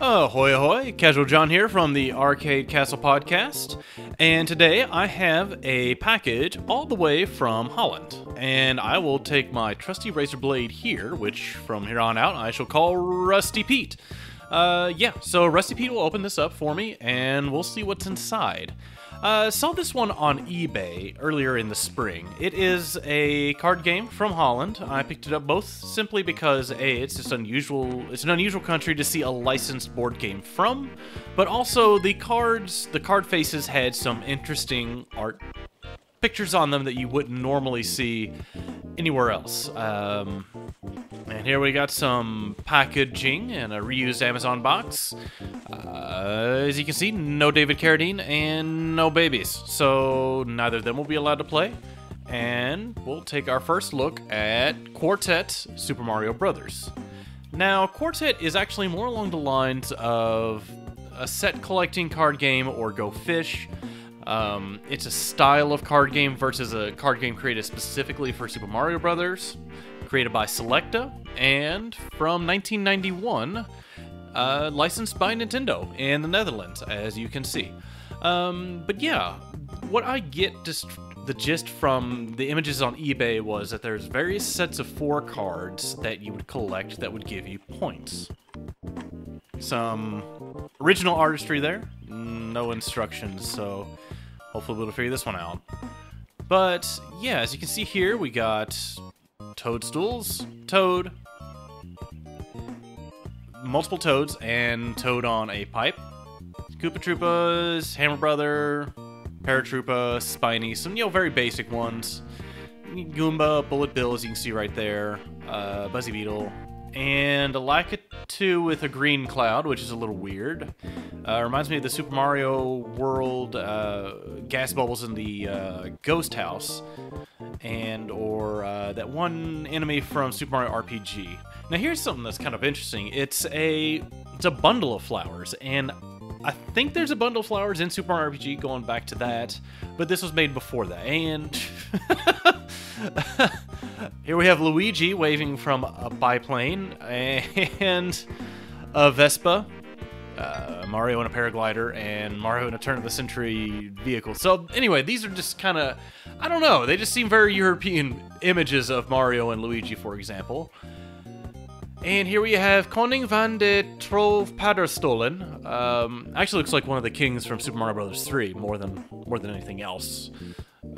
Ahoy, ahoy! Casual John here from the Arcade Castle podcast. And today I have a package all the way from Holland. And I will take my trusty razor blade here, which from here on out I shall call Rusty Pete. Uh, yeah, so Rusty Pete will open this up for me and we'll see what's inside. Uh, saw this one on eBay earlier in the spring. It is a card game from Holland. I picked it up both simply because a it's just unusual. It's an unusual country to see a licensed board game from, but also the cards, the card faces had some interesting art pictures on them that you wouldn't normally see anywhere else. Um, and here we got some packaging and a reused Amazon box. Uh, as you can see, no David Carradine and no babies. So neither of them will be allowed to play. And we'll take our first look at Kwartet Super Mario Brothers. Now, Kwartet is actually more along the lines of a set collecting card game or Go Fish. Um, it's a style of card game versus a card game created specifically for Super Mario Brothers, created by Selecta, and from 1991, uh, licensed by Nintendo in the Netherlands, as you can see. Um, but yeah, what I get just the gist from the images on eBay was that there's various sets of four cards that you would collect that would give you points. Some original artistry there, no instructions, so hopefully we'll figure this one out. But yeah, as you can see here, we got toadstools, toad, multiple toads, and toad on a pipe. Koopa Troopas, Hammer Brother, Paratroopa, Spiny, some you know very basic ones. Goomba, Bullet Bill, as you can see right there, uh, Buzzy Beetle, and a Lakitu with a green cloud, which is a little weird. Uh, reminds me of the Super Mario World uh, gas bubbles in the uh, Ghost House, and or uh, that one enemy from Super Mario RPG. Now here's something that's kind of interesting. It's a it's a bundle of flowers, and I think there's a bundle of flowers in Super Mario RPG going back to that, but this was made before that. And here we have Luigi waving from a biplane and a Vespa, uh, Mario in a paraglider, and Mario in a turn of the century vehicle. So, anyway, these are just kind of, I don't know, they just seem very European images of Mario and Luigi, for example. And here we have Koning van de Trove Paderstolen. Um, actually looks like one of the kings from Super Mario Bros. 3, more than more than anything else.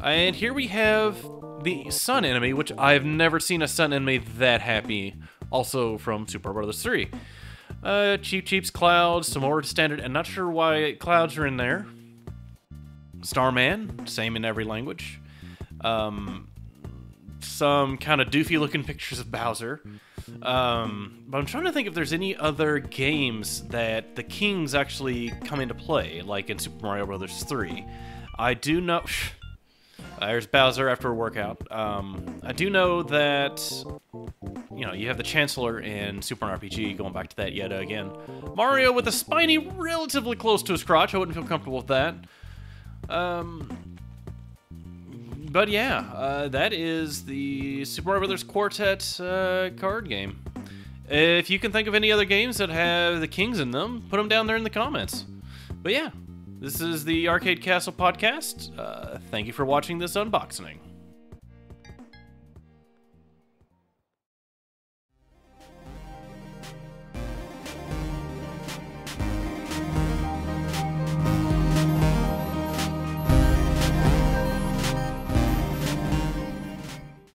And here we have the sun enemy, which I've never seen a sun enemy that happy. Also from Super Mario Bros. 3. Uh, Cheep Cheep's clouds, some more standard, and not sure why clouds are in there. Starman, same in every language. Um, some kind of doofy looking pictures of Bowser. Um, but I'm trying to think if there's any other games that the kings actually come into play, like in Super Mario Brothers 3. I do know. There's Bowser after a workout. Um, I do know that, you know, you have the Chancellor in Super Mario RPG, going back to that yet again. Mario with a spiny relatively close to his crotch. I wouldn't feel comfortable with that. Um, but yeah, uh, that is the Super Mario Brothers Kwartet uh, card game. If you can think of any other games that have the kings in them, put them down there in the comments. But yeah, this is the Arcade Castle podcast. Uh, thank you for watching this unboxing.